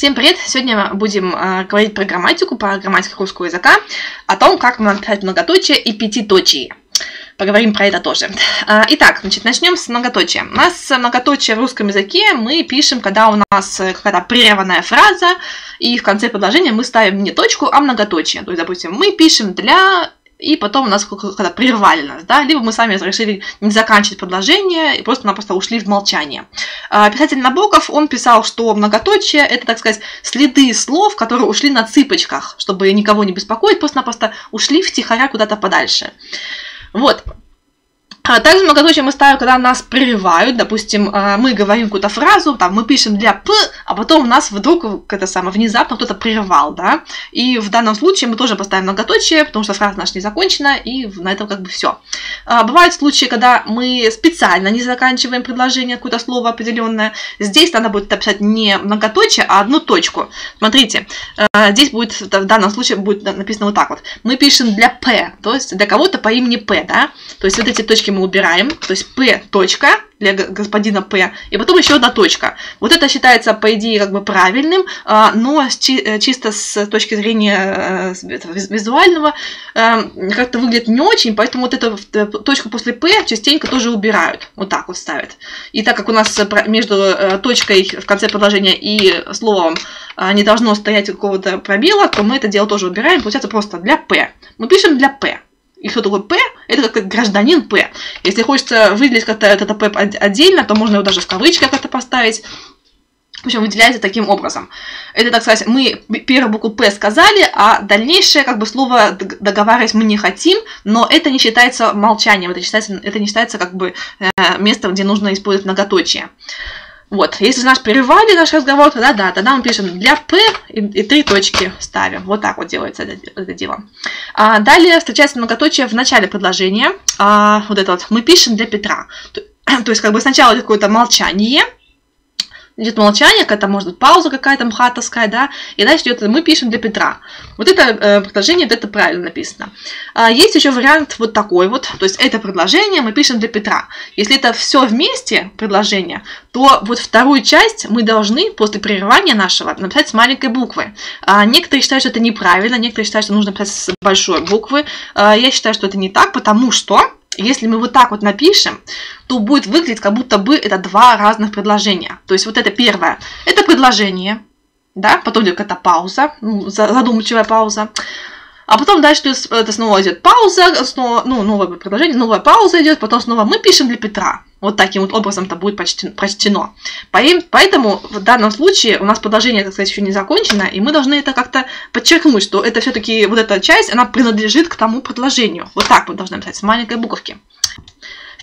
Всем привет! Сегодня будем э, говорить про грамматику, про грамматику русского языка, о том, как написать многоточие и пятиточие. Поговорим про это тоже. Э, итак, значит, начнем с многоточия. У нас многоточие в русском языке мы пишем, когда у нас какая-то прерванная фраза, и в конце предложения мы ставим не точку, а многоточие. То есть, допустим, мы пишем для и потом нас когда прервали нас, да, либо мы сами решили не заканчивать предложение и просто-напросто ушли в молчание. А, писатель Набоков, он писал, что многоточие – это, так сказать, следы слов, которые ушли на цыпочках, чтобы никого не беспокоить, просто-напросто ушли втихаря куда-то подальше. Вот, а также многоточие мы ставим, когда нас прерывают. Допустим, а, мы говорим какую-то фразу, там, мы пишем для «п», а потом у нас вдруг это самое, внезапно кто-то прервал, да. И в данном случае мы тоже поставим многоточие, потому что фраза наша не закончена, и на этом как бы все. А, бывают случаи, когда мы специально не заканчиваем предложение, какое-то слово определенное. Здесь надо будет написать не многоточие, а одну точку. Смотрите, здесь будет, в данном случае будет написано вот так вот. Мы пишем для «п», то есть для кого-то по имени «п», да. То есть вот эти точки точки мы убираем, то есть P точка для господина П, и потом еще одна точка. Вот это считается, по идее, как бы правильным, а, но э, чисто с точки зрения э, визуального э, как-то выглядит не очень, поэтому вот эту точку после П частенько тоже убирают, вот так вот ставят. И так как у нас между точкой в конце предложения и словом не должно стоять какого-то пробела, то мы это дело тоже убираем, получается просто для П. Мы пишем для П. И кто такой П? Это как гражданин П. Если хочется выделить как-то это П отдельно, то можно его даже в кавычках как-то поставить. В общем, выделяется таким образом. Это, так сказать, мы первую букву П сказали, а дальнейшее как бы слово договаривать мы не хотим, но это не считается молчанием, это, считается, это не считается как бы э, местом, где нужно использовать многоточие. Вот, если наш прерывали наш разговор, тогда да, тогда мы пишем для П и, и три точки ставим. Вот так вот делается это, это дело. А, далее встречается многоточие в начале предложения. А, вот это вот мы пишем для Петра. То, то есть как бы сначала какое-то молчание, идет молчание, какая-то может быть пауза какая-то мхатовская, да, и дальше идет мы пишем для Петра. Вот это э, предложение, вот это правильно написано. А, есть еще вариант вот такой вот, то есть это предложение мы пишем для Петра. Если это все вместе предложение, то вот вторую часть мы должны после прерывания нашего написать с маленькой буквы. А, некоторые считают, что это неправильно, некоторые считают, что нужно писать с большой буквы. А, я считаю, что это не так, потому что если мы вот так вот напишем, то будет выглядеть, как будто бы это два разных предложения. То есть вот это первое, это предложение, да, потом идет какая-то пауза, ну, задумчивая пауза. А потом дальше это снова идет пауза, снова, ну, новое предложение, новая пауза идет, потом снова мы пишем для Петра. Вот таким вот образом это будет прочтено. Поэтому в данном случае у нас предложение, так сказать, еще не закончено, и мы должны это как-то подчеркнуть, что это все-таки вот эта часть, она принадлежит к тому предложению. Вот так мы должны написать с маленькой буковки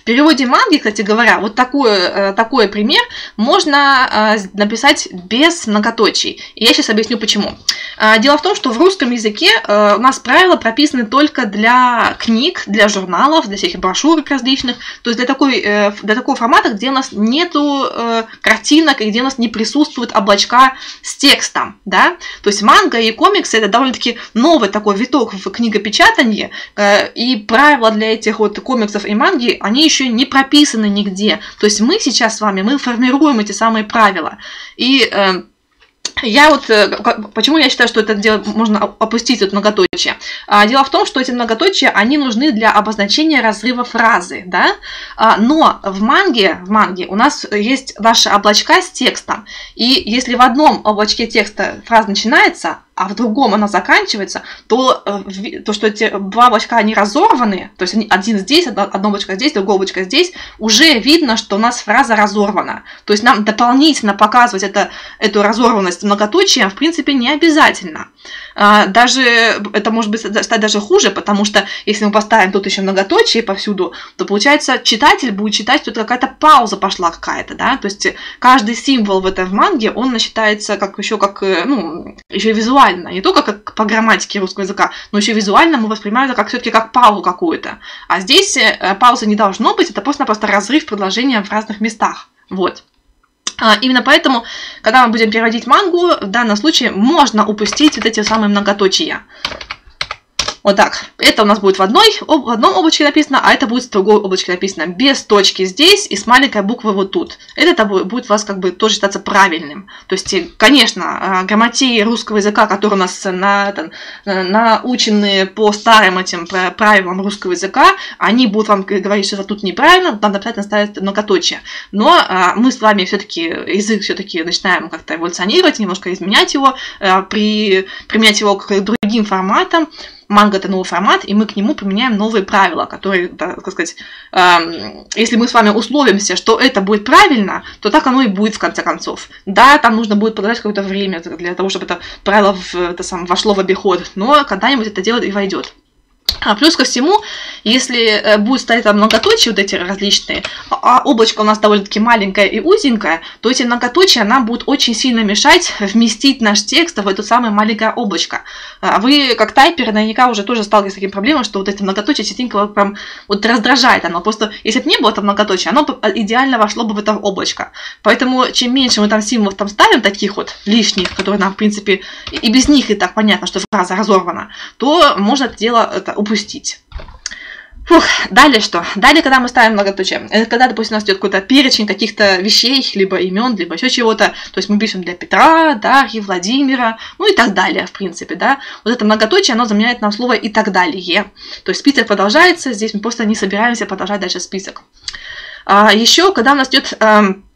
переводе манги, кстати говоря, вот такой, э, такой пример можно э, написать без многоточий. И я сейчас объясню почему. Э, дело в том, что в русском языке у нас правила прописаны только для книг, для журналов, для всяких брошюрок различных, то есть для, такой, для такого формата, где у нас нету картинок и где у нас не присутствует облачка с текстом, да. То есть манга и комиксы это довольно-таки новый такой виток в книгопечатании, и правила для этих вот комиксов и манги, они еще еще не прописаны нигде. То есть мы сейчас с вами, мы формируем эти самые правила. И э, я вот, э, почему я считаю, что это дело можно опустить от многоточия? А, дело в том, что эти многоточия, они нужны для обозначения разрыва фразы, да? А, но в манге, в манге у нас есть наши облачка с текстом, и если в одном облачке текста фраза начинается, а в другом она заканчивается, то, э, то что эти два облачка, они разорваны, то есть один здесь, одно облачко здесь, другое облачко здесь, уже видно, что у нас фраза разорвана. То есть нам дополнительно показывать это, эту разорванность многоточием, в принципе, не обязательно. А, даже это может быть стать даже хуже, потому что если мы поставим тут еще многоточие повсюду, то получается читатель будет читать, что какая-то пауза пошла какая-то, да, то есть каждый символ в этой манге, он считается как еще как, э, ну, еще визуально, не только как по грамматике русского языка, но еще визуально мы воспринимаем это как все-таки как паузу какую-то. А здесь э, паузы не должно быть, это просто-напросто разрыв предложения в разных местах. Вот. А, именно поэтому, когда мы будем переводить мангу, в данном случае можно упустить вот эти самые многоточия. Вот так. Это у нас будет в, одной, в одном облачке написано, а это будет в другой облачке написано. Без точки здесь и с маленькой буквы вот тут. Это будет у вас как бы тоже считаться правильным. То есть, конечно, а, грамотеи русского языка, которые у нас на, там, научены по старым этим правилам русского языка, они будут вам говорить, что тут неправильно, надо обязательно ставить многоточие. Но а, мы с вами все-таки язык все-таки начинаем как-то эволюционировать, немножко изменять его, а, при, применять его к другим форматам манго это новый формат, и мы к нему применяем новые правила, которые, так сказать, э, если мы с вами условимся, что это будет правильно, то так оно и будет в конце концов. Да, там нужно будет подождать какое-то время для того, чтобы это правило в, это сам, вошло в обиход, но когда-нибудь это дело и войдет. А плюс ко всему, если э, будет стоять там многоточие вот эти различные, а облачко у нас довольно-таки маленькое и узенькое, то эти многоточия нам будут очень сильно мешать вместить наш текст в это самое маленькое облачко. А вы, как тайпер, наверняка уже тоже сталкивались с таким проблемой, что вот эти многоточия частенько прям вот раздражает оно. Просто если бы не было там многоточия, оно идеально вошло бы в это облачко. Поэтому чем меньше мы там символов там ставим, таких вот лишних, которые нам, в принципе, и без них и так понятно, что фраза разорвана, то можно это дело это упустить. Фух, далее что? Далее, когда мы ставим многоточие, это когда, допустим, у нас идет какой-то перечень каких-то вещей, либо имен, либо еще чего-то. То есть мы пишем для Петра, Дарьи, Владимира, ну и так далее, в принципе, да. Вот это многоточие, оно заменяет нам слово и так далее. То есть список продолжается, здесь мы просто не собираемся продолжать дальше список. А, еще, когда у нас идет эм,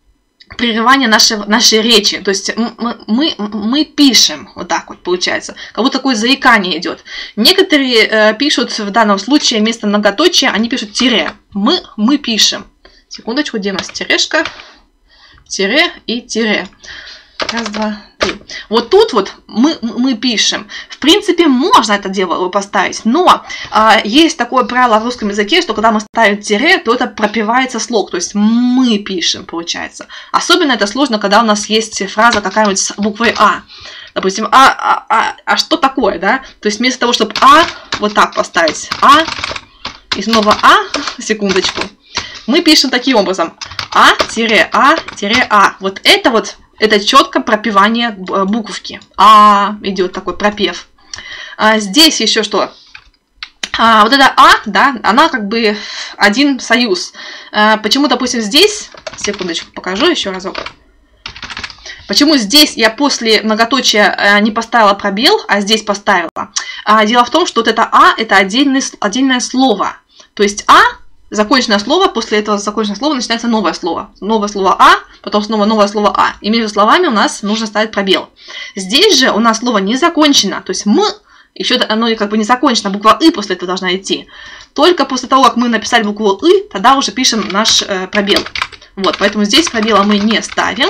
прерывание нашей, нашей речи. То есть мы, мы, мы пишем, вот так вот получается, как будто такое заикание идет. Некоторые э, пишут в данном случае вместо многоточия, они пишут тире. Мы, мы пишем. Секундочку, где у нас тирешка? Тире и тире. Раз, два, три. Вот тут вот мы, мы пишем. В принципе, можно это дело поставить, но а, есть такое правило в русском языке, что когда мы ставим тире, то это пропивается слог, то есть мы пишем, получается. Особенно это сложно, когда у нас есть фраза какая-нибудь с буквой А. Допустим, а, а, а, а что такое, да? То есть вместо того, чтобы А вот так поставить, А, и снова А, секундочку, мы пишем таким образом. А-А-А. -А. Вот это вот это четко пропивание э, буковки. А идет такой пропев. А здесь еще что? А, вот это А, да, она как бы один союз. А, почему, допустим, здесь, секундочку, покажу еще разок. Почему здесь я после многоточия э, не поставила пробел, а здесь поставила? А, дело в том, что вот это А это отдельный, отдельное слово. То есть А законченное слово, после этого законченного слова начинается новое слово. Новое слово «а», потом снова новое слово «а». И между словами у нас нужно ставить пробел. Здесь же у нас слово не закончено, то есть «м», еще оно как бы не закончено, буква «и» после этого должна идти. Только после того, как мы написали букву «и», тогда уже пишем наш э, пробел. Вот, поэтому здесь пробела мы не ставим,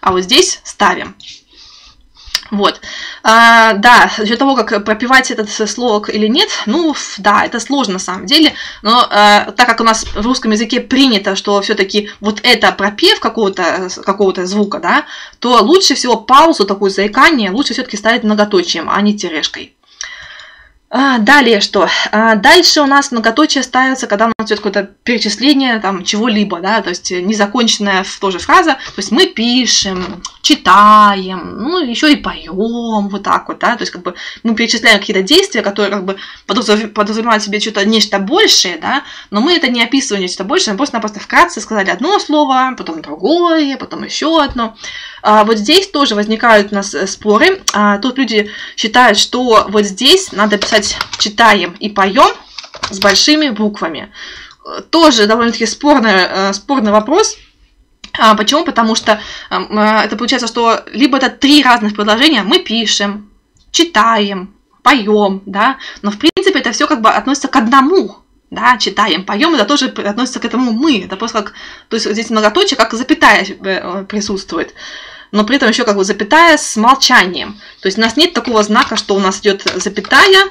а вот здесь ставим. Вот. А, да, для того, как пропивать этот слог или нет, ну, да, это сложно на самом деле, но а, так как у нас в русском языке принято, что все-таки вот это пропев какого-то какого звука, да, то лучше всего паузу, такую заикание, лучше все-таки ставить многоточием, а не терешкой. А, далее что? А, дальше у нас многоточие ставится, когда у нас идет какое-то перечисление там чего-либо, да, то есть незаконченная тоже фраза, то есть мы пишем, читаем, ну, еще и поем, вот так вот, да, то есть как бы мы перечисляем какие-то действия, которые как бы подразумевают себе что-то нечто большее, да, но мы это не описываем нечто большее, мы просто-напросто вкратце сказали одно слово, потом другое, потом еще одно. А вот здесь тоже возникают у нас э, споры. А, тут люди считают, что вот здесь надо писать читаем и поем с большими буквами. Тоже довольно-таки спорный, э, спорный вопрос. А, почему? Потому что э, это получается, что либо это три разных предложения, мы пишем, читаем, поем, да, но в принципе это все как бы относится к одному, да, читаем, поем, это тоже относится к этому мы, это просто как, то есть здесь многоточие, как запятая присутствует но при этом еще как бы запятая с молчанием. То есть у нас нет такого знака, что у нас идет запятая,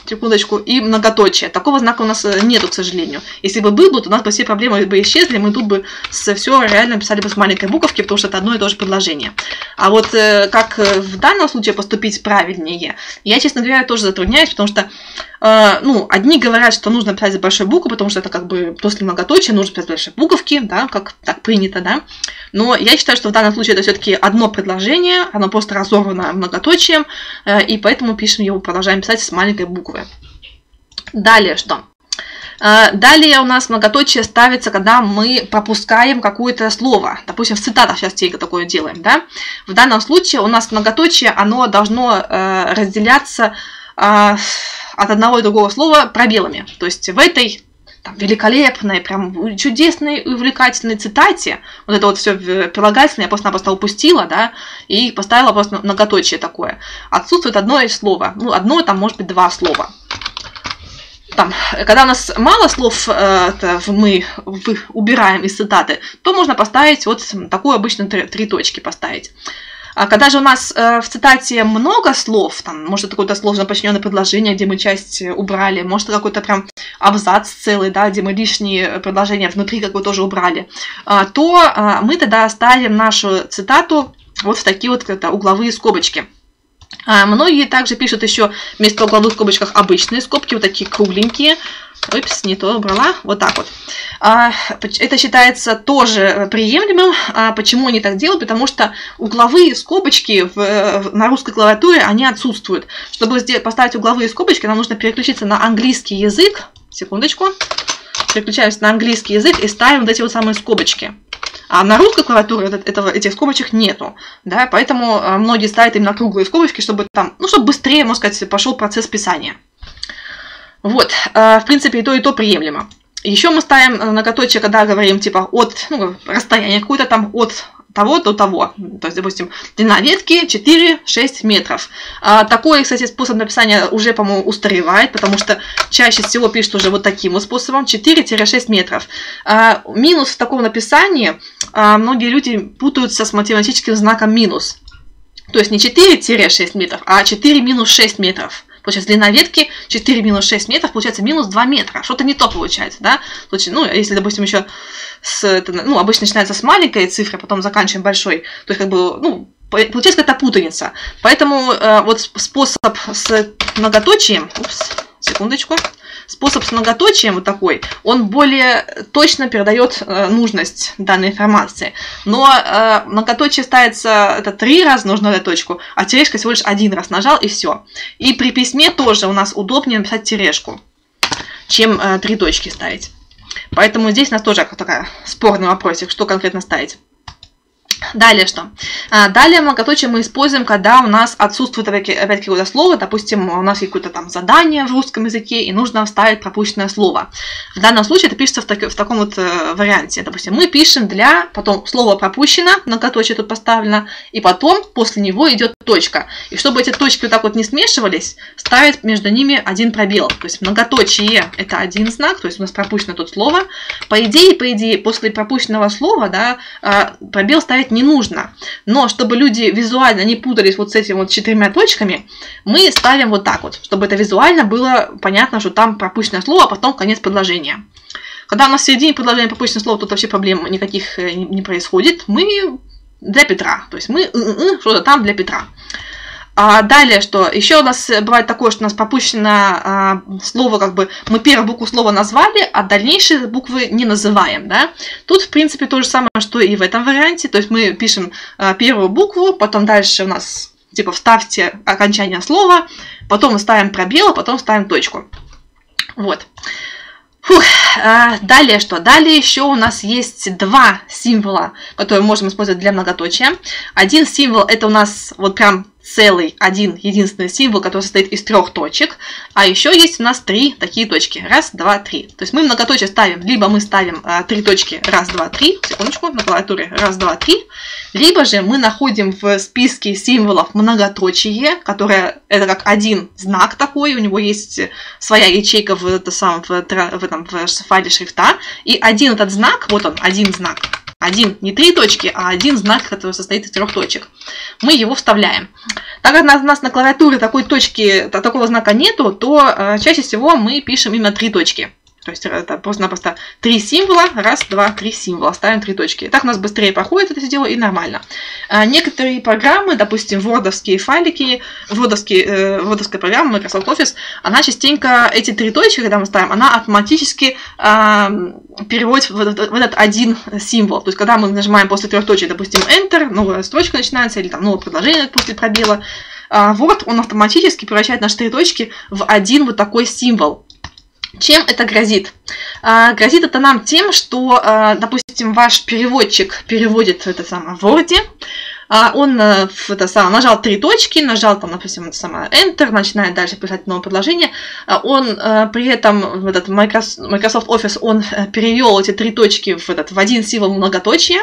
секундочку, и многоточие. Такого знака у нас э, нету, к сожалению. Если бы был бы, то у нас бы все проблемы бы исчезли, мы тут бы все реально писали бы с маленькой буковки, потому что это одно и то же предложение. А вот э, как э, в данном случае поступить правильнее, я, честно говоря, тоже затрудняюсь, потому что э, ну, одни говорят, что нужно писать за большой букву, потому что это как бы после многоточия нужно писать большой буковки, да, как так принято, да. Но я считаю, что в данном случае это все-таки одно предложение, оно просто разорвано многоточием, э, и поэтому пишем его, продолжаем писать с маленькой буквы. Такое. Далее что? А, далее у нас многоточие ставится, когда мы пропускаем какое-то слово. Допустим, в цитатах сейчас тихо такое делаем, да? В данном случае у нас многоточие, оно должно э, разделяться э, от одного и другого слова пробелами. То есть в этой там, великолепной, прям чудесной увлекательной цитате, вот это вот все прилагательное я просто-напросто упустила, да, и поставила просто многоточие такое. Отсутствует одно слово, ну, одно, там, может быть, два слова там, когда у нас мало слов э, мы убираем из цитаты, то можно поставить вот такую обычно три, три точки поставить. А когда же у нас э, в цитате много слов, там, может, какое-то сложно подчиненное предложение, где мы часть убрали, может, какой-то прям абзац целый, да, где мы лишние предложения внутри как бы тоже убрали, э, то э, мы тогда ставим нашу цитату вот в такие вот это, угловые скобочки. А многие также пишут еще вместо угловых скобочках обычные скобки, вот такие кругленькие. Упс, не то брала. Вот так вот. А, это считается тоже приемлемым. А почему они так делают? Потому что угловые скобочки в, на русской клавиатуре, они отсутствуют. Чтобы поставить угловые скобочки, нам нужно переключиться на английский язык. Секундочку. Переключаемся на английский язык и ставим вот эти вот самые скобочки. А на русской клавиатуре этого, этих скобочек нету, да, поэтому а, многие ставят именно круглые скобочки, чтобы там, ну, чтобы быстрее, можно сказать, пошел процесс писания. Вот, а, в принципе, и то, и то приемлемо. Еще мы ставим многоточие, когда говорим, типа, от, ну, расстояние какое-то там от того до того. То есть, допустим, длина ветки 4-6 метров. А, такой, кстати, способ написания уже, по-моему, устаревает, потому что чаще всего пишут уже вот таким вот способом 4-6 метров. А, минус в таком написании, а, многие люди путаются с математическим знаком минус. То есть не 4-6 метров, а 4 минус 6 метров. Получается, длина ветки 4 минус 6 метров, получается минус 2 метра. Что-то не то получается, да? Ну, если, допустим, еще с, ну, обычно начинается с маленькой цифры, потом заканчиваем большой, то есть, как бы, ну, получается какая-то путаница. Поэтому э, вот способ с многоточием, упс, секундочку, способ с многоточием вот такой, он более точно передает э, нужность данной информации. Но э, многоточие ставится это три раза нужно эту точку, а терешка всего лишь один раз нажал и все. И при письме тоже у нас удобнее написать терешку, чем э, три точки ставить. Поэтому здесь у нас тоже такая спорный вопросик, что конкретно ставить. Далее что? А, далее многоточие мы используем, когда у нас отсутствует опять какое-то слово, допустим, у нас есть какое-то там задание в русском языке, и нужно вставить пропущенное слово. В данном случае это пишется в, так, в таком вот э, варианте. Допустим, мы пишем для, потом слово пропущено, многоточие тут поставлено, и потом после него идет точка. И чтобы эти точки вот так вот не смешивались, ставит между ними один пробел. То есть многоточие это один знак, то есть у нас пропущено тут слово. По идее, по идее, после пропущенного слова, да, а, пробел ставить не нужно. Но чтобы люди визуально не путались вот с этими вот четырьмя точками, мы ставим вот так вот, чтобы это визуально было понятно, что там пропущенное слово, а потом конец предложения. Когда у нас в середине предложения пропущенное слово, тут вообще проблем никаких э, не происходит. Мы для Петра. То есть мы что-то там для Петра. А далее что? Еще у нас бывает такое, что у нас пропущено а, слово, как бы мы первую букву слова назвали, а дальнейшие буквы не называем, да? Тут, в принципе, то же самое, что и в этом варианте. То есть мы пишем а, первую букву, потом дальше у нас типа вставьте окончание слова, потом мы ставим пробел, а потом ставим точку. Вот. Фух, а, далее что? Далее еще у нас есть два символа, которые можем использовать для многоточия. Один символ это у нас вот прям целый, один, единственный символ, который состоит из трех точек, а еще есть у нас три такие точки. Раз, два, три. То есть мы многоточие ставим, либо мы ставим а, три точки, раз, два, три, секундочку, на клавиатуре, раз, два, три, либо же мы находим в списке символов многоточие, которое это как один знак такой, у него есть своя ячейка в, это самом, в, в, этом, в файле шрифта, и один этот знак, вот он, один знак, один, не три точки, а один знак, который состоит из трех точек. Мы его вставляем. Так как у нас на клавиатуре такой точки, такого знака нету, то э, чаще всего мы пишем именно три точки. То есть это просто-напросто три символа, раз, два, три символа, ставим три точки. Так у нас быстрее проходит это дело и нормально. А некоторые программы, допустим, вордовские файлики, вордовские, э, программа Microsoft Office, она частенько, эти три точки, когда мы ставим, она автоматически э, переводит в, в, в этот один символ. То есть когда мы нажимаем после трех точек, допустим, Enter, новая строчка начинается, или там новое предложение после пробела, Word, он автоматически превращает наши три точки в один вот такой символ. Чем это грозит? А, грозит это нам тем, что, а, допустим, ваш переводчик переводит это самое в Word, а он э, это самое, нажал три точки, нажал там, допустим, это самое Enter, начинает дальше писать новое предложение. А он э, при этом в этот Microsoft Office он э, перевел эти три точки в, этот, в один символ многоточия.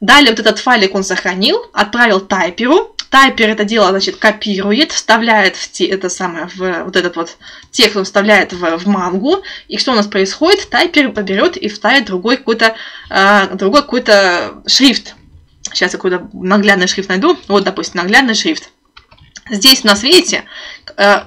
Далее вот этот файлик он сохранил, отправил тайперу. Тайпер это дело, значит, копирует, вставляет в те, это самое, в вот этот вот текст он вставляет в, в мангу. И что у нас происходит? Тайпер поберет и вставит другой какой-то, э, другой какой-то шрифт Сейчас я какой-то наглядный шрифт найду. Вот, допустим, наглядный шрифт. Здесь у нас, видите,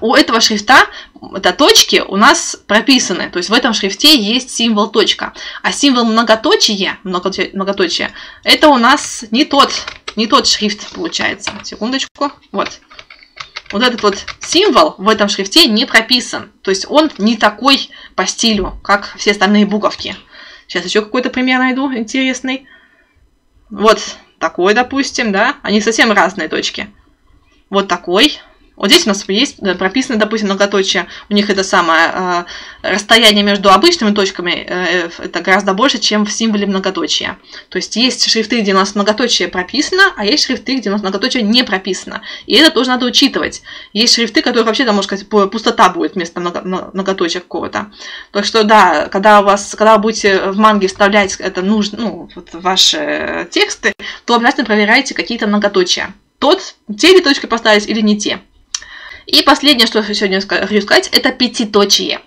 у этого шрифта это точки у нас прописаны. То есть в этом шрифте есть символ точка. А символ многоточие, многоточие это у нас не тот, не тот шрифт получается. Секундочку. Вот. Вот этот вот символ в этом шрифте не прописан. То есть он не такой по стилю, как все остальные буковки. Сейчас еще какой-то пример найду интересный. Вот такой, допустим, да, они совсем разные точки. Вот такой, вот здесь у нас есть прописано, допустим, многоточие. У них это самое э, расстояние между обычными точками э, это гораздо больше, чем в символе многоточия. То есть есть шрифты, где у нас многоточие прописано, а есть шрифты, где у нас многоточие не прописано. И это тоже надо учитывать. Есть шрифты, которые вообще, там, можно сказать, пустота будет вместо много, многоточия какого-то. Так что, да, когда у вас, когда вы будете в манге вставлять это нужно, ну, вот ваши тексты, то обязательно проверяйте какие-то многоточия. Тот, те ли точки поставить или не те. И последнее, что я сегодня хочу сказать, это пятиточие.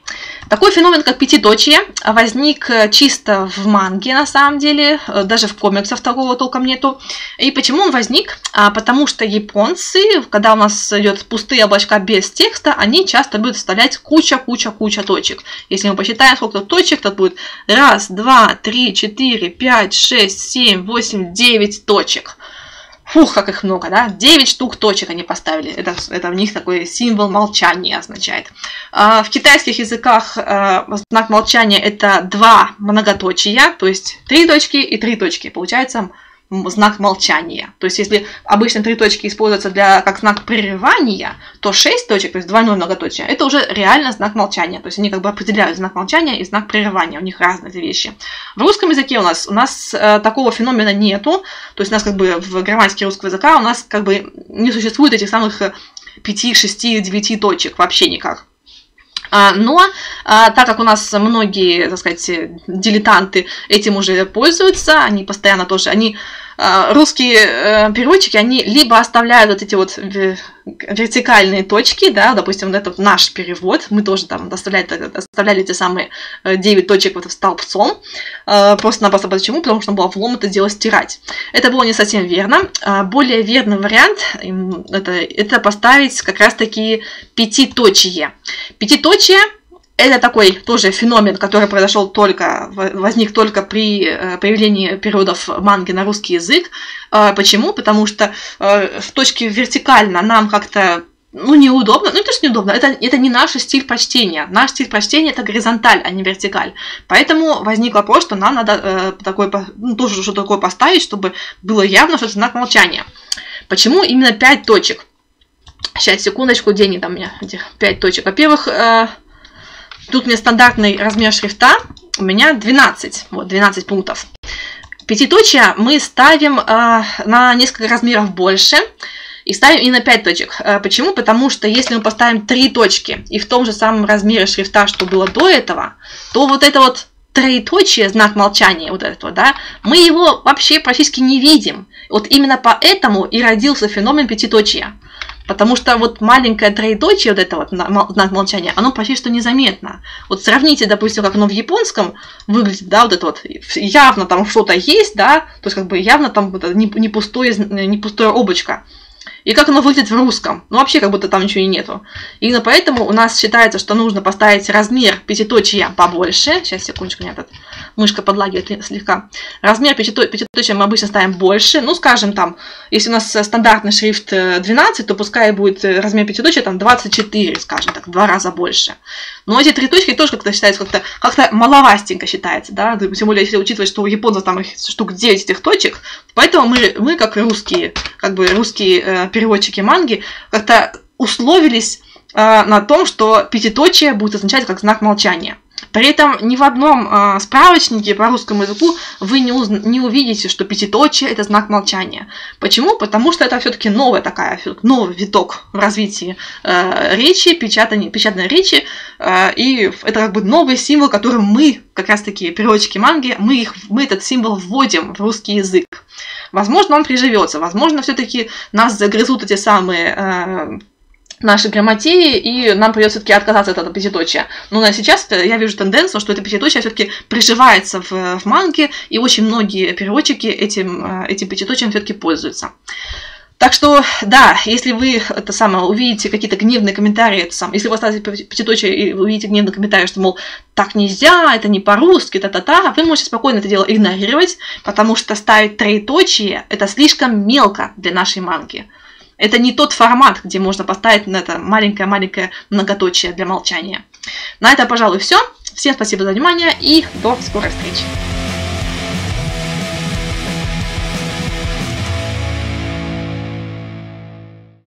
Такой феномен, как пятиточие, возник э, чисто в манге, на самом деле, э, даже в комиксах такого толком нету. И почему он возник? А, потому что японцы, когда у нас идет пустые облачка без текста, они часто будут вставлять куча-куча-куча точек. Если мы посчитаем, сколько точек, то будет раз, два, три, четыре, пять, шесть, семь, восемь, девять точек. Фух, как их много, да? 9 штук точек они поставили. Это, это у них такой символ молчания означает. А, в китайских языках а, знак молчания это два многоточия, то есть три точки и три точки. Получается знак молчания. То есть, если обычно три точки используются для, как знак прерывания, то шесть точек, то есть двойное многоточие, это уже реально знак молчания. То есть, они как бы определяют знак молчания и знак прерывания. У них разные вещи. В русском языке у нас, у нас э, такого феномена нету. То есть, у нас как бы в грамматике русского языка у нас как бы не существует этих самых пяти, шести, девяти точек вообще никак. А, но а, так как у нас многие, так сказать, дилетанты этим уже пользуются, они постоянно тоже, они русские э, переводчики, они либо оставляют вот эти вот вертикальные точки, да, допустим, это наш перевод, мы тоже там оставляли, оставляли те самые 9 э, точек вот столбцом, э, просто-напросто почему? Потому что было влом это дело стирать. Это было не совсем верно. Более верный вариант это, это поставить как раз-таки пятиточие. Пятиточие это такой тоже феномен, который произошел только, возник только при э, появлении переводов манги на русский язык. Э, почему? Потому что э, в точке вертикально нам как-то ну, неудобно. Ну, это же неудобно. Это, это не наш стиль прочтения. Наш стиль прочтения это горизонталь, а не вертикаль. Поэтому возник вопрос, что нам надо э, такой, ну, тоже что такое поставить, чтобы было явно, что это знак молчания. Почему именно 5 точек? Сейчас, секундочку, они там у меня, этих 5 точек? Во-первых, э, Тут у меня стандартный размер шрифта, у меня 12, вот 12 пунктов. Пятиточие мы ставим э, на несколько размеров больше и ставим и на 5 точек. Э, почему? Потому что если мы поставим 3 точки и в том же самом размере шрифта, что было до этого, то вот это вот троеточие, знак молчания вот этого, да, мы его вообще практически не видим. Вот именно поэтому и родился феномен пятиточия. Потому что вот маленькое троеточие, вот это вот знак молчания, оно почти что незаметно. Вот сравните, допустим, как оно в японском выглядит, да, вот это вот, явно там что-то есть, да, то есть как бы явно там не, не, пустое, не пустое облачко. И как оно выглядит в русском. Ну, вообще, как будто там ничего и нету. Именно поэтому у нас считается, что нужно поставить размер пятиточия побольше. Сейчас, секундочку, у меня тут мышка подлагивает слегка. Размер пятиточия мы обычно ставим больше, ну, скажем, там, если у нас стандартный шрифт 12, то пускай будет размер пятиточия там 24, скажем так, в два раза больше. Но эти три точки тоже как-то считаются, как-то как маловастенько считается, да, тем более, если учитывать, что у японцев там их штук 9 этих точек, поэтому мы, мы как русские, как бы русские э, переводчики манги, как-то условились э, на том, что пятиточие будет означать как знак молчания. При этом ни в одном э, справочнике по русскому языку вы не, уз... не увидите, что пятиточие это знак молчания. Почему? Потому что это все-таки новая такая, новый виток в развитии э, речи, печатания, печатной речи, э, и это как бы новый символ, который мы, как раз таки переводчики манги, мы, их, мы этот символ вводим в русский язык. Возможно, он приживется, возможно, все-таки нас загрызут эти самые э, нашей грамотеи, и нам придется все-таки отказаться от этого пятиточия. Но на сейчас я вижу тенденцию, что это пятиточие все-таки приживается в, в манге, и очень многие переводчики этим, э, этим пятиточием все-таки пользуются. Так что, да, если вы это самое, увидите какие-то гневные комментарии, это сам, если вы оставите пятиточие и увидите гневные комментарии, что, мол, так нельзя, это не по-русски, та-та-та, вы можете спокойно это дело игнорировать, потому что ставить троеточие – это слишком мелко для нашей манги. Это не тот формат, где можно поставить на это маленькое-маленькое многоточие для молчания. На это, пожалуй, все. Всем спасибо за внимание и до скорой встречи.